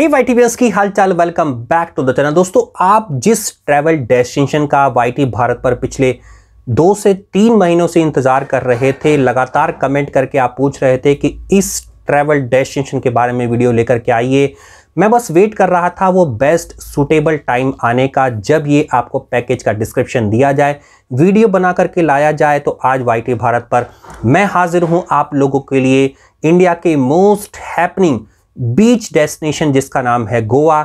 हे YT की हाल चाल welcome back to the channel दोस्तों, आप जिस ट्रैवल डेस्टिनेशन का वाईटी भारत पर पिछले दो से तीन महीनों से इंतज़ार कर रहे थे, लगातार कमेंट करके आप पूछ रहे थे कि इस ट्रैवल डेस्टिनेशन के बारे में वीडियो लेकर के आइए। मैं बस वेट कर रहा था वो बेस्ट सुटेबल टाइम आने का, जब ये आपको पैकेज का डिस्क्रिप्शन दिया जाए वीडियो बना करके लाया जाए तो आज वाईटी भारत पर मैं हाजिर हूँ आप लोगों के लिए। इंडिया के मोस्ट हैपनिंग बीच डेस्टिनेशन जिसका नाम है गोवा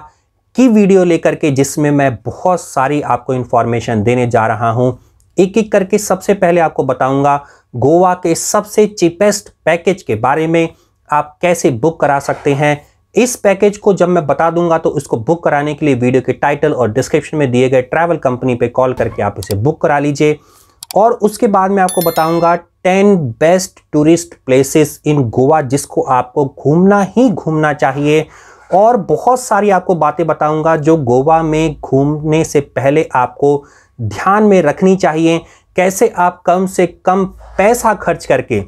की वीडियो लेकर के, जिसमें मैं बहुत सारी आपको इंफॉर्मेशन देने जा रहा हूँ। एक एक करके सबसे पहले आपको बताऊँगा गोवा के सबसे चीपेस्ट पैकेज के बारे में आप कैसे बुक करा सकते हैं। इस पैकेज को जब मैं बता दूँगा तो इसको बुक कराने के लिए वीडियो के टाइटल और डिस्क्रिप्शन में दिए गए ट्रैवल कंपनी पे कॉल करके आप इसे बुक करा लीजिए। और उसके बाद मैं आपको बताऊँगा ten best tourist places in Goa जिसको आपको घूमना ही घूमना चाहिए। और बहुत सारी आपको बातें बताऊँगा जो गोवा में घूमने से पहले आपको ध्यान में रखनी चाहिए। कैसे आप कम से कम पैसा खर्च करके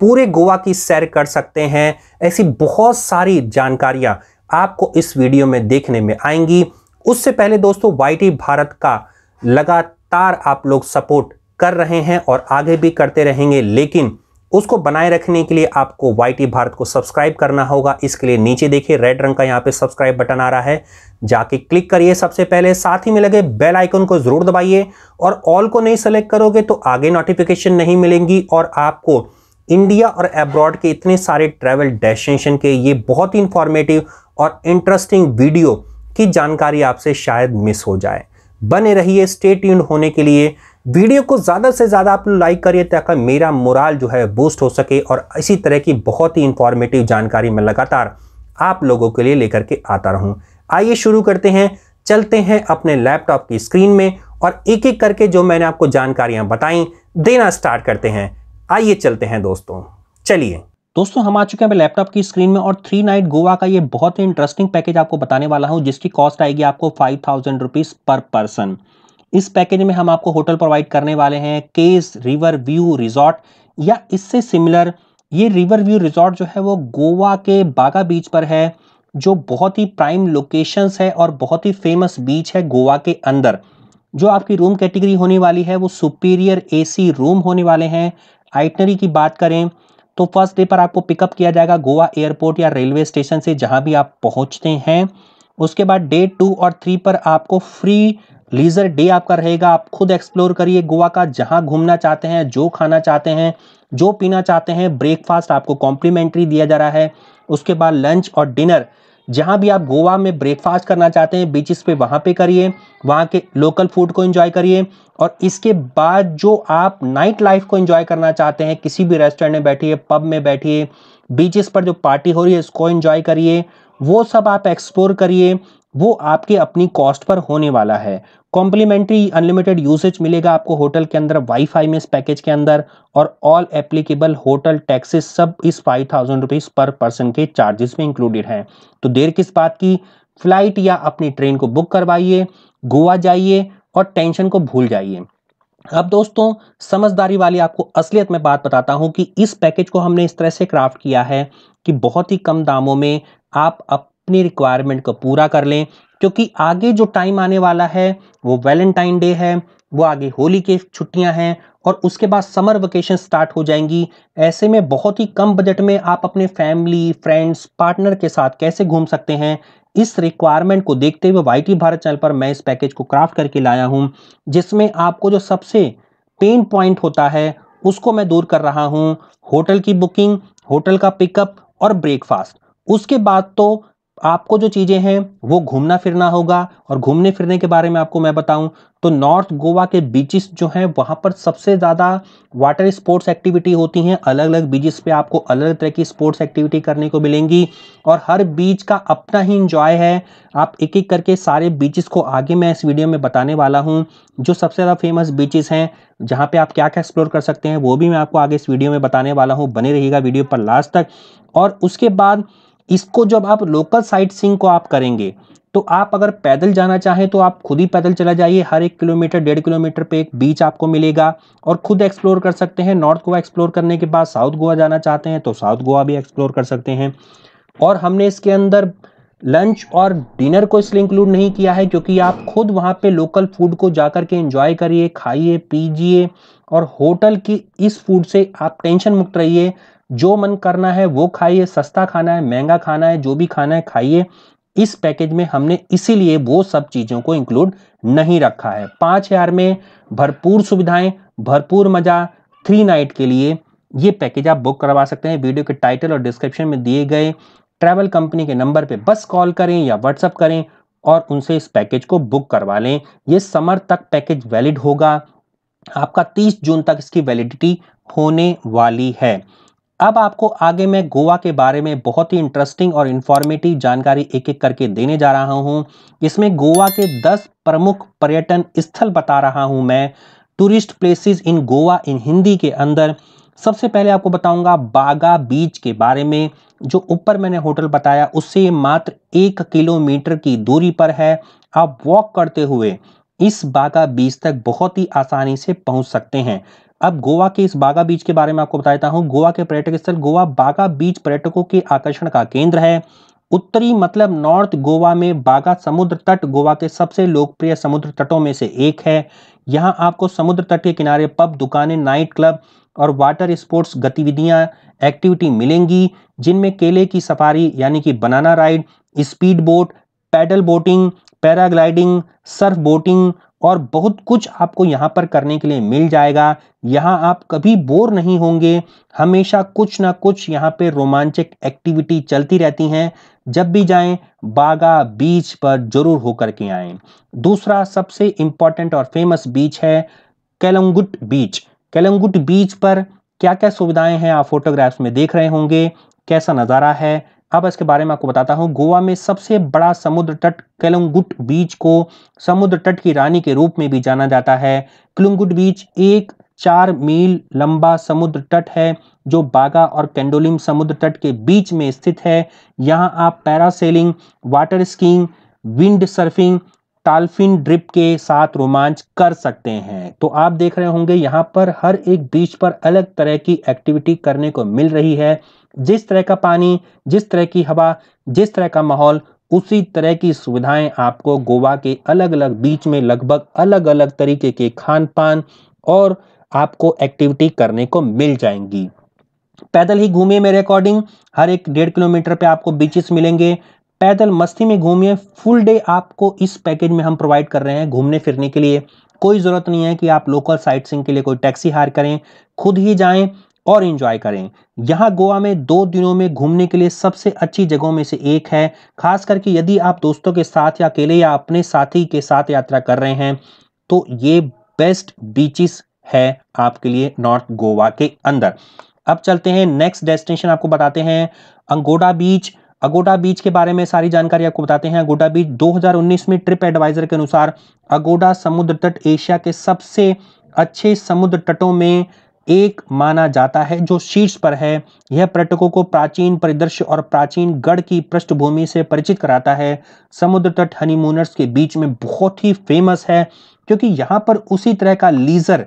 पूरे गोवा की सैर कर सकते हैं, ऐसी बहुत सारी जानकारियाँ आपको इस वीडियो में देखने में आएँगी। उससे पहले दोस्तों वाईटी भारत का लगातार आप लोग सपोर्ट कर रहे हैं और आगे भी करते रहेंगे, लेकिन उसको बनाए रखने के लिए आपको वाईटी भारत को सब्सक्राइब करना होगा। इसके लिए नीचे देखिए रेड रंग का यहाँ पे सब्सक्राइब बटन आ रहा है। जाके क्लिक करिए सबसे पहले, साथ ही में लगे बेल आइकन को ज़रूर दबाइए और ऑल को नहीं सेलेक्ट करोगे तो आगे नोटिफिकेशन नहीं मिलेंगी और आपको इंडिया और एब्रॉड के इतने सारे ट्रैवल डेस्टिनेशन के ये बहुत ही इंफॉर्मेटिव और इंटरेस्टिंग वीडियो की जानकारी आपसे शायद मिस हो जाए। बने रहिए स्टे ट्यून्ड होने के लिए। वीडियो को ज़्यादा से ज़्यादा आप लाइक करिए ताकि मेरा मोराल जो है बूस्ट हो सके और इसी तरह की बहुत ही इंफॉर्मेटिव जानकारी मैं लगातार आप लोगों के लिए लेकर के आता रहूँ। आइए शुरू करते हैं, चलते हैं अपने लैपटॉप की स्क्रीन में और एक एक करके जो मैंने आपको जानकारियाँ बताई, देना स्टार्ट करते हैं। आइए चलते हैं दोस्तों। चलिए। दोस्तों, हम आ चुके हैं लैपटॉप की स्क्रीन में और थ्री नाइट गोवा का ये बहुत ही इंटरेस्टिंग पैकेज आपको बताने वाला हूँ, जिसकी कॉस्ट आएगी आपको five thousand rupees per person इस पैकेज में हम आपको होटल प्रोवाइड करने वाले हैं केस रिवर व्यू रिजॉर्ट या इससे सिमिलर ये रिवर व्यू रिजॉर्ट जो है वो गोवा के बागा बीच पर है, जो बहुत ही प्राइम लोकेशंस है और बहुत ही फ़ेमस बीच है गोवा के अंदर। जो आपकी रूम कैटेगरी होने वाली है वो सुपीरियर एसी रूम होने वाले हैं। आइटनरी की बात करें तो फ़र्स्ट डे पर आपको पिकअप किया जाएगा गोवा एयरपोर्ट या रेलवे स्टेशन से जहाँ भी आप पहुँचते हैं। उसके बाद डे टू और थ्री पर आपको फ्री लीजर डे आपका रहेगा। आप खुद एक्सप्लोर करिए गोवा का, जहाँ घूमना चाहते हैं, जो खाना चाहते हैं, जो पीना चाहते हैं ब्रेकफास्ट आपको कॉम्प्लीमेंट्री दिया जा रहा है। उसके बाद लंच और डिनर जहाँ भी आप गोवा में ब्रेकफास्ट करना चाहते हैं बीचेस पे वहाँ पे करिए। वहाँ के लोकल फ़ूड को एंजॉय करिए। और इसके बाद जो आप नाइट लाइफ को एंजॉय करना चाहते हैं, किसी भी रेस्टोरेंट में बैठिए पब में बैठिए बीचेस पर जो पार्टी हो रही है, उसको एंजॉय करिए। वो सब आप एक्सप्लोर करिए। वो आपके अपनी कॉस्ट पर होने वाला है। कॉम्प्लीमेंट्री अनलिमिटेड यूसेज मिलेगा आपको होटल के अंदर वाईफाई में, इस पैकेज के अंदर और ऑल एप्लीकेबल होटल टैक्सेस सब इस five thousand rupees per person के चार्जेस में इंक्लूडेड हैं। तो देर किस बात की? फ़्लाइट या अपनी ट्रेन को बुक करवाइए, गोवा जाइए और टेंशन को भूल जाइए। अब दोस्तों, समझदारी वाली आपको असलियत में बात बताता हूँ कि इस पैकेज को हमने इस तरह से क्राफ्ट किया है कि बहुत ही कम दामों में आप अपनी रिक्वायरमेंट को पूरा कर लें, क्योंकि आगे जो टाइम आने वाला है, वो वैलेंटाइन डे है, वो आगे होली के छुट्टियाँ हैं और उसके बाद समर वेकेशन स्टार्ट हो जाएँगी। ऐसे में बहुत ही कम बजट में आप अपने फैमिली फ्रेंड्स पार्टनर के साथ कैसे घूम सकते हैं, इस रिक्वायरमेंट को देखते हुए वाईटी भारत चैनल पर मैं इस पैकेज को क्राफ्ट करके लाया हूँ, जिसमें आपको जो सबसे पेन पॉइंट होता है, उसको मैं दूर कर रहा हूँ। होटल की बुकिंग होटल का पिकअप और ब्रेकफास्ट उसके बाद तो आपको जो चीज़ें हैं, वो घूमना फिरना होगा और घूमने फिरने के बारे में आपको मैं बताऊँ तो नॉर्थ गोवा के बीचेस जो हैं, वहाँ पर सबसे ज़्यादा वाटर स्पोर्ट्स एक्टिविटी होती हैं। अलग अलग बीचेस पे आपको अलग अलग तरह की स्पोर्ट्स एक्टिविटी करने को मिलेंगी और हर बीच का अपना ही इंजॉय है। आप एक एक करके सारे बीचेस को आगे मैं इस वीडियो में बताने वाला हूँ, जो सबसे ज़्यादा फ़ेमस बीचेस हैं, जहाँ पे आप क्या क्या एक्सप्लोर कर सकते हैं, वो भी मैं आपको आगे इस वीडियो में बताने वाला हूँ। बने रहिएगा वीडियो पर लास्ट तक और उसके बाद इसको जब आप लोकल साइट सीइंग को आप करेंगे तो आप अगर पैदल जाना चाहें तो आप खुद ही पैदल चला जाइए। हर एक किलोमीटर, डेढ़ किलोमीटर पे एक बीच आपको मिलेगा और खुद एक्सप्लोर कर सकते हैं। नॉर्थ गोवा एक्सप्लोर करने के बाद साउथ गोवा जाना चाहते हैं तो साउथ गोवा भी एक्सप्लोर कर सकते हैं। और हमने इसके अंदर लंच और डिनर को इसलिए इंक्लूड नहीं किया है, क्योंकि आप खुद वहाँ पे लोकल फ़ूड को जाकर के एंजॉय करिए, खाइए, पीजिए और होटल की इस फ़ूड से आप टेंशन मुक्त रहिए। जो मन करना है वो खाइए, सस्ता खाना है, महँगा खाना है, जो भी खाना है खाइए। इस पैकेज में हमने इसीलिए वो सब चीज़ों को इंक्लूड नहीं रखा है। पाँच हज़ार में भरपूर सुविधाएँ, भरपूर मज़ा थ्री नाइट के लिए ये पैकेज आप बुक करवा सकते हैं। वीडियो के टाइटल और डिस्क्रिप्शन में दिए गए ट्रैवल कंपनी के नंबर पे बस कॉल करें या व्हाट्सअप करें और उनसे इस पैकेज को बुक करवा लें। ये समर तक पैकेज वैलिड होगा। आपका 30 जून तक इसकी वैलिडिटी होने वाली है। अब आपको आगे मैं गोवा के बारे में बहुत ही इंटरेस्टिंग और इन्फॉर्मेटिव जानकारी एक एक करके देने जा रहा हूँ। इसमें गोवा के 10 प्रमुख पर्यटन स्थल बता रहा हूँ मैं। Tourist places in Goa in Hindi के अंदर। सबसे पहले आपको बताऊँगा बागा बीच के बारे में। जो ऊपर मैंने होटल बताया, उससे मात्र एक किलोमीटर की दूरी पर है। आप वॉक करते हुए इस बागा बीच तक बहुत ही आसानी से पहुँच सकते हैं। अब गोवा के इस बागा बीच के बारे में आपको बताता हूँ। गोवा के पर्यटक स्थल, गोवा बागा बीच पर्यटकों के आकर्षण का केंद्र है। उत्तरी मतलब नॉर्थ गोवा में बागा समुद्र तट गोवा के सबसे लोकप्रिय समुद्र तटों में से एक है। यहाँ आपको समुद्र तट के किनारे पब, दुकानें, नाइट क्लब और वाटर स्पोर्ट्स गतिविधियाँ, एक्टिविटी मिलेंगी, जिनमें केले की सफारी यानी कि banana ride, speed boat, paddle boating, paragliding, surf boating और बहुत कुछ आपको यहाँ पर करने के लिए मिल जाएगा। यहाँ आप कभी बोर नहीं होंगे। हमेशा कुछ ना कुछ यहाँ पे रोमांचक एक्टिविटी चलती रहती हैं। जब भी जाएँ, बागा बीच पर ज़रूर होकर के आएँ। दूसरा सबसे इंपॉर्टेंट और फ़ेमस बीच है केलंगुट बीच कैलंगुट बीच पर क्या क्या सुविधाएँ हैं आप फोटोग्राफ्स में देख रहे होंगे। कैसा नज़ारा है? अब इसके बारे में आपको बताता हूँ। गोवा में सबसे बड़ा समुद्र तट कलंगुट बीच को समुद्र तट की रानी के रूप में भी जाना जाता है। केलंगुट बीच एक चार मील लंबा समुद्र तट है, जो बागा और कैंडोलिम समुद्र तट के बीच में स्थित है। यहाँ आप parasailing, water skiing, wind surfing dolphin trip के साथ रोमांच कर सकते हैं। तो आप देख रहे होंगे, यहाँ पर हर एक बीच पर अलग तरह की एक्टिविटी करने को मिल रही है। जिस तरह का पानी, जिस तरह की हवा, जिस तरह का माहौल, उसी तरह की सुविधाएँ आपको गोवा के अलग अलग बीच में लगभग अलग अलग तरीके के खान पान और आपको एक्टिविटी करने को मिल जाएँगी। पैदल ही घूमिए मेरे अकॉर्डिंग हर एक डेढ़ किलोमीटर पे आपको बीचेस मिलेंगे। पैदल मस्ती में घूमिए फुल डे आपको इस पैकेज में हम प्रोवाइड कर रहे हैं घूमने फिरने के लिए। कोई ज़रूरत नहीं है कि आप लोकल साइट के लिए कोई टैक्सी हायर करें, खुद ही जाएँ और इंजॉय करें। यहाँ गोवा में दो दिनों में घूमने के लिए सबसे अच्छी जगहों में से एक है खास करके यदि आप दोस्तों के साथ या अकेले या अपने साथी के साथ यात्रा कर रहे हैं तो ये बेस्ट बीचेस है आपके लिए नॉर्थ गोवा के अंदर। अब चलते हैं नेक्स्ट डेस्टिनेशन आपको बताते हैं अंगोडा बीच अगोडा बीच के बारे में सारी जानकारी आपको बताते हैं। अगोडा बीच 2019 में ट्रिप एडवाइजर के अनुसार अगोडा समुद्र तट एशिया के सबसे अच्छे समुद्र तटों में एक माना जाता है जो शीर्ष पर है। यह पर्यटकों को प्राचीन परिदृश्य और प्राचीन गढ़ की पृष्ठभूमि से परिचित कराता है। समुद्र तट हनीमूनर्स के बीच में बहुत ही फ़ेमस है, क्योंकि यहाँ पर उसी तरह का लीजर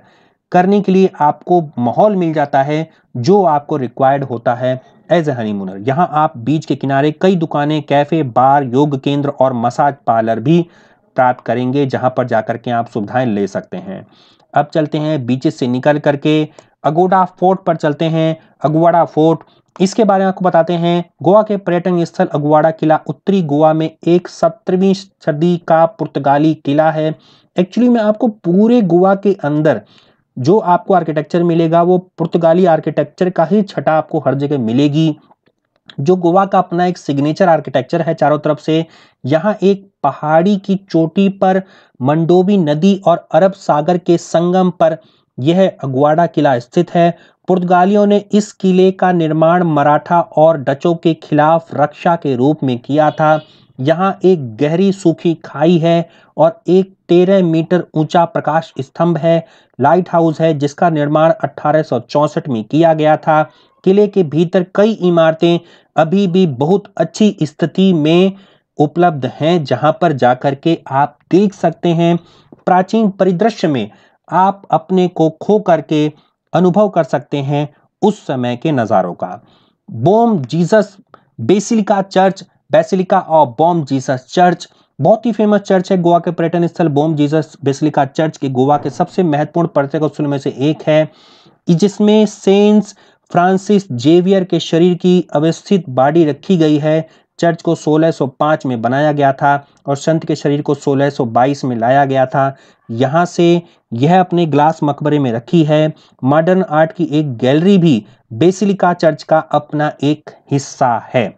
करने के लिए आपको माहौल मिल जाता है, जो आपको रिक्वायर्ड होता है एज ए हनीमूनर यहाँ आप बीच के किनारे कई दुकानें कैफ़े बार योग केंद्र और मसाज पार्लर भी प्राप्त करेंगे, जहाँ पर जाकर के आप सुविधाएँ ले सकते हैं। अब चलते हैं बीचेस से निकल करके। अगोडा फोर्ट पर चलते हैं, अगवाड़ा फोर्ट। इसके बारे में आपको बताते हैं, गोवा के पर्यटन स्थल अगवाड़ा किला। उत्तरी गोवा में एक सत्रहवीं सदी का पुर्तगाली किला है। एक्चुअली में आपको पूरे गोवा के अंदर जो आपको आर्किटेक्चर मिलेगा, वो पुर्तगाली आर्किटेक्चर का ही छटा आपको हर जगह मिलेगी। जो गोवा का अपना एक सिग्नेचर आर्किटेक्चर है चारों तरफ़ से, यहाँ एक पहाड़ी की चोटी पर मंडोवी नदी और अरब सागर के संगम पर यह अगवाड़ा किला स्थित है। पुर्तगालियों ने इस किले का निर्माण मराठा और डचों के खिलाफ रक्षा के रूप में किया था। यहाँ एक गहरी सूखी खाई है और एक तेरह मीटर ऊँचा प्रकाश स्तंभ है। लाइट हाउस है, जिसका निर्माण अठारह में किया गया था। किले के भीतर कई इमारतें अभी भी बहुत अच्छी स्थिति में उपलब्ध हैं, जहाँ पर जाकर के आप देख सकते हैं। प्राचीन परिदृश्य में आप अपने को खो करके अनुभव कर सकते हैं उस समय के नज़ारों का। Bom Jesus basilica church, basilica of Bom Jesus church, बहुत ही फ़ेमस चर्च है गोवा के पर्यटन स्थल। बॉम जीसस बेसिलिका चर्च के गोवा के सबसे महत्वपूर्ण पर्यटक स्थलों में से एक है। जिसमें सेंट्स फ्रांसिस जेवियर के शरीर की अवस्थित बाडी रखी गई है। चर्च को 1605 में बनाया गया था। और संत के शरीर को 1622 में लाया गया था। यहाँ से यह अपने ग्लास मकबरे में रखी है। मॉडर्न आर्ट की एक गैलरी भी बेसिलिका चर्च का अपना एक हिस्सा है।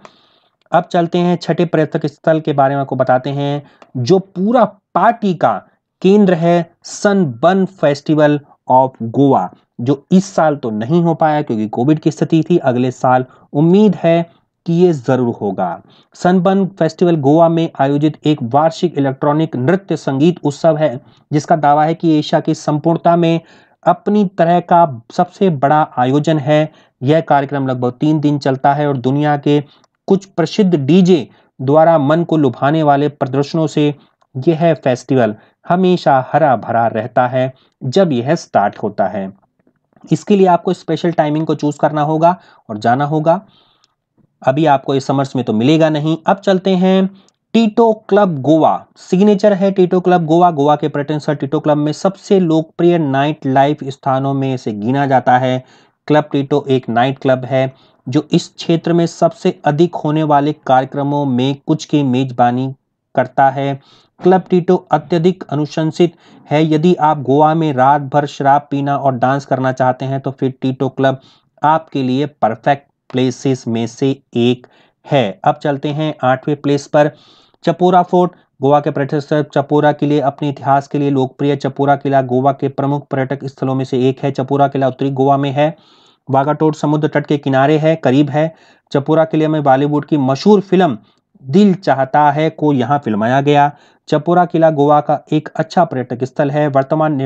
अब चलते हैं छठे पर्यटक स्थल के बारे में आपको बताते हैं, जो पूरा पार्टी का केंद्र है सन बन फेस्टिवल ऑफ़ गोवा, जो इस साल तो नहीं हो पाया क्योंकि कोविड की स्थिति थी। अगले साल उम्मीद है कि ये ज़रूर होगा। सनबर्न फेस्टिवल गोवा में आयोजित एक वार्षिक इलेक्ट्रॉनिक नृत्य संगीत उत्सव है, जिसका दावा है कि एशिया की संपूर्णता में अपनी तरह का सबसे बड़ा आयोजन है। यह कार्यक्रम लगभग तीन दिन चलता है और दुनिया के कुछ प्रसिद्ध डीजे द्वारा मन को लुभाने वाले प्रदर्शनों से यह फेस्टिवल हमेशा हरा भरा रहता है जब यह स्टार्ट होता है। इसके लिए आपको स्पेशल टाइमिंग को चूज़ करना होगा और जाना होगा। अभी आपको इस समर्स में तो मिलेगा नहीं। अब चलते हैं टीटो क्लब गोवा। सिग्नेचर है टीटो क्लब गोवा। गोवा के पर्यटन स्थल टीटो क्लब में सबसे लोकप्रिय नाइट लाइफ स्थानों में से गिना जाता है। क्लब टीटो एक नाइट क्लब है, जो इस क्षेत्र में सबसे अधिक होने वाले कार्यक्रमों में कुछ की मेजबानी करता है। क्लब टीटो अत्यधिक अनुशंसित है। यदि आप गोवा में रात भर शराब पीना और डांस करना चाहते हैं तो फिर टीटो क्लब आपके लिए परफेक्ट प्लेसेस में से एक है। अब चलते हैं आठवें प्लेस पर। चपोरा फोर्ट, गोवा के पर्यटक चपोरा किले अपने इतिहास के लिए लोकप्रिय चपोरा किला गोवा के प्रमुख पर्यटक स्थलों में से एक है। चपोरा किला उत्तरी गोवा में है। वागाटोट समुद्र तट के किनारे है, करीब है। चपोरा किले में बॉलीवुड की मशहूर फ़िल्म दिल चाहता है को यहाँ फिल्माया गया। चपोरा किला गोवा का एक अच्छा पर्यटक स्थल है। वर्तमान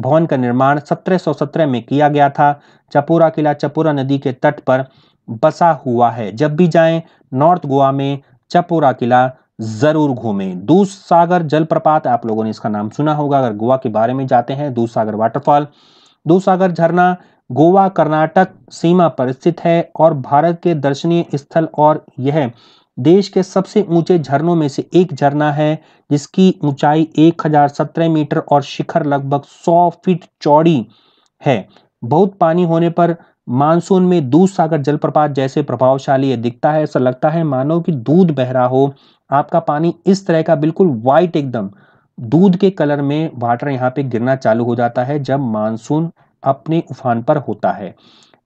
भवन का निर्माण 1717 में किया गया था। चपोरा किला चपोरा नदी के तट पर बसा हुआ है। जब भी जाएँ, नॉर्थ गोवा में चपोरा किला ज़रूर घूमें। दूध सागर जलप्रपात, आप लोगों ने इसका नाम सुना होगा, अगर गोवा के बारे में जाते हैं दूध सागर वाटरफॉल। दूध सागर झरना गोवा, कर्नाटक सीमा पर स्थित है और भारत के दर्शनीय स्थल और यह देश के सबसे ऊँचे झरनों में से एक झरना है, जिसकी ऊंचाई 1017 मीटर और शिखर लगभग 100 फीट चौड़ी है। बहुत पानी होने पर मानसून में दूध सागर जलप्रपात जैसे प्रभावशाली दिखता है, ऐसा लगता है मानो कि दूध बह रहा हो। आपका पानी इस तरह का बिल्कुल व्हाइट एकदम। दूध के कलर में वाटर यहाँ पे गिरना चालू हो जाता है जब मानसून अपने उफान पर होता है।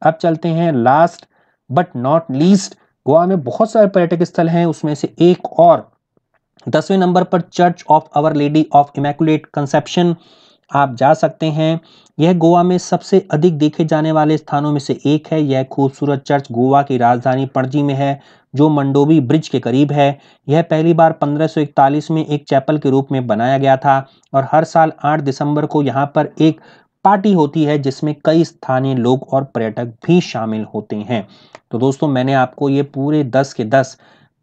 अब चलते हैं last but not least Goa में बहुत सारे पर्यटक स्थल हैं, उसमें से एक और। दसवें नंबर पर church of our lady of immaculate conception आप जा सकते हैं। यह गोवा में सबसे अधिक देखे जाने वाले स्थानों में से एक है। यह खूबसूरत चर्च गोवा की राजधानी पणजी में है, जो मंडोवी ब्रिज के करीब है। यह पहली बार 1541 में एक चैपल के रूप में बनाया गया था और हर साल 8 दिसंबर को यहाँ पर एक पार्टी होती है, जिसमें कई स्थानीय लोग और पर्यटक भी शामिल होते हैं। तो दोस्तों, मैंने आपको ये पूरे 10 के 10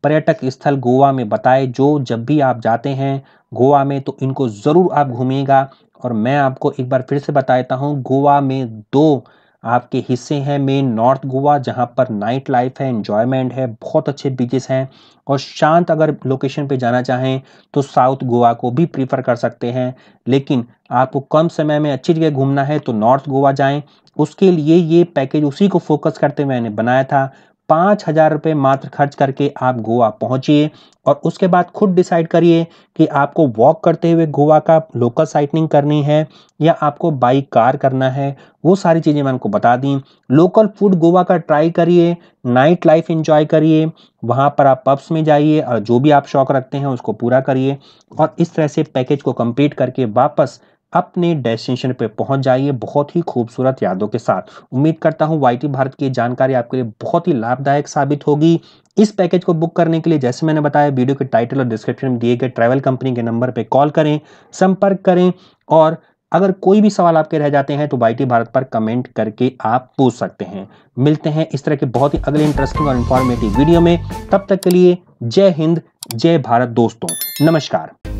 पर्यटक स्थल गोवा में बताए, जो जब भी आप जाते हैं गोवा में तो इनको ज़रूर आप घूमिएगा। और मैं आपको एक बार फिर से बताता हूँ, गोवा में दो आपके हिस्से हैं, मेन नॉर्थ गोवा, जहाँ पर नाइट लाइफ है, एंजॉयमेंट है, बहुत अच्छे बीचेस हैं और शांत अगर लोकेशन पे जाना चाहें तो साउथ गोवा को भी प्रीफर कर सकते हैं। लेकिन आपको कम समय में अच्छी जगह घूमना है तो नॉर्थ गोवा जाएँ। उसके लिए ये पैकेज उसी को फोकस करते मैंने बनाया था। पाँच हज़ार रुपये मात्र खर्च करके आप गोवा पहुंचिए और उसके बाद खुद डिसाइड करिए कि आपको वॉक करते हुए गोवा का लोकल साइटनिंग करनी है या आपको बाइक कार करना है, वो सारी चीज़ें मैं आपको बता दी। लोकल फ़ूड गोवा का ट्राई करिए नाइट लाइफ एंजॉय करिए, वहाँ पर आप पब्स में जाइए, और जो भी आप शौक रखते हैं उसको पूरा करिए और इस तरह से पैकेज को कंप्लीट करके वापस अपने डेस्टिनेशन पे पहुँच जाइए बहुत ही खूबसूरत यादों के साथ। उम्मीद करता हूँ वाईटी भारत की जानकारी आपके लिए बहुत ही लाभदायक साबित होगी। इस पैकेज को बुक करने के लिए, जैसे मैंने बताया, वीडियो के टाइटल और डिस्क्रिप्शन में दिए गए ट्रैवल कंपनी के नंबर पर कॉल करें, संपर्क करें और अगर कोई भी सवाल आपके रह जाते हैं तो वाईटी भारत पर कमेंट करके आप पूछ सकते हैं। मिलते हैं इस तरह के बहुत ही अगले इंटरेस्टिंग और इंफॉर्मेटिव वीडियो में। तब तक के लिए जय हिंद, जय भारत दोस्तों। नमस्कार।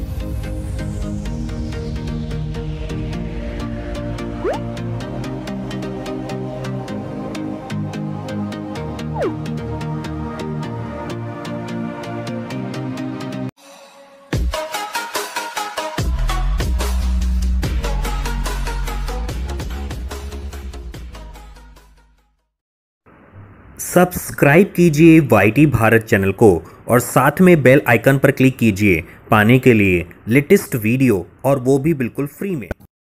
सब्सक्राइब कीजिए वाईटी भारत चैनल को और साथ में बेल आइकन पर क्लिक कीजिए। पाने के लिए लेटेस्ट वीडियो और वो भी बिल्कुल फ्री में।